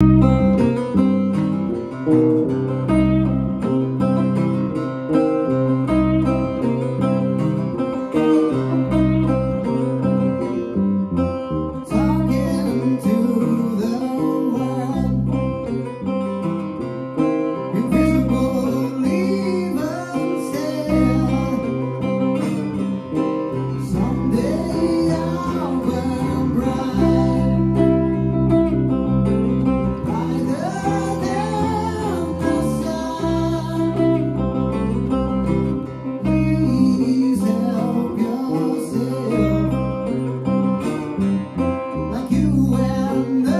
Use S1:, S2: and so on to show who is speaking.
S1: you and